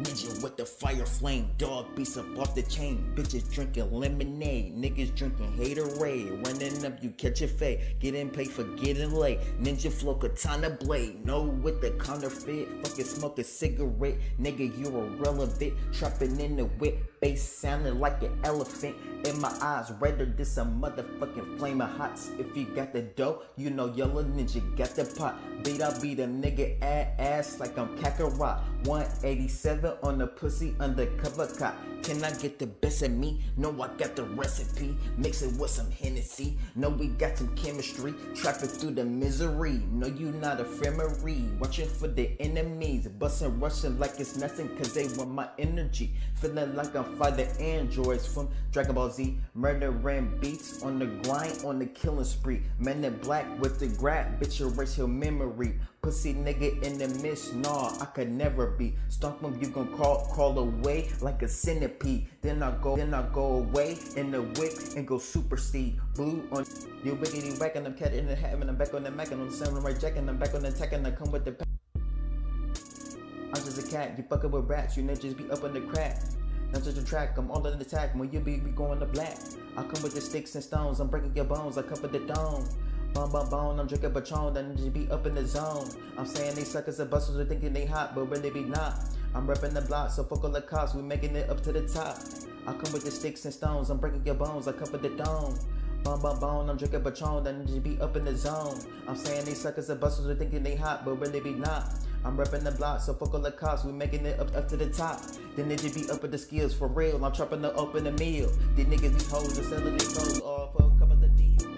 Ninja with the fire flame, dog beats up off the chain. Bitches drinking lemonade, niggas drinking haterade. Running up, you catch a fade. Getting paid for getting late. Ninja flow katana blade, no with the counterfeit. Fucking smoke a cigarette, nigga, you irrelevant. Trapping in the whip, bass sounding like an elephant. In my eyes, redder than some motherfucking flaming hots. If you got the dough, you know YellaNinja got the pot. Beat I beat a nigga ass like I'm Kakarot. 187 on the pussy undercover cop. Can I get the best of me? No, I got the recipe. Mix it with some Hennessy. No, we got some chemistry. Trapping through the misery. No, you not a memory. Watching for the enemies. Busting, rushing like it's nothing, cause they want my energy. Feeling like I'm fighting androids from Dragon Ball Z. Murdering beats on the grind, on the killing spree. Men in black with the grab, bitch, erase your memory. Pussy nigga in the mist, nah, I could never be. Stockman, you gon' crawl, crawl away like a centipede. Then I go, then I go away in the whip and go super speed. Blue on you wiggity whack and I'm cat in the hat and I'm back on the Mac and on the samurai jack and I'm back on the attack and I come with the pack. I'm just a cat, you fucking with rats, you just be up on the crack. Not just a track, I'm all in the attack when you be, be going to black. I come with the sticks and stones, I'm breaking your bones, I cover the dome. Bum bum bum, I'm drinking Patron, then just be up in the zone. I'm saying these suckers and busters are thinking they hot, but really be not. I'm repping the block, so fuck all the cops, we making it up to the top. I come with the sticks and stones, I'm breaking your bones, I cover the dome. Bum bum bum, I'm drinking Patron, then just be up in the zone. I'm saying these suckers and busters are thinking they hot, but really be not. I'm repping the block, so fuck all the cops, we making it up, up to the top. Then they just be up at the skills for real. I'm trapping to open the meal. These niggas, these hoes are selling their clothes all for a couple of D's.